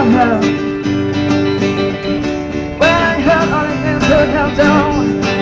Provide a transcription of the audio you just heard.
somehow When I heard all the things go down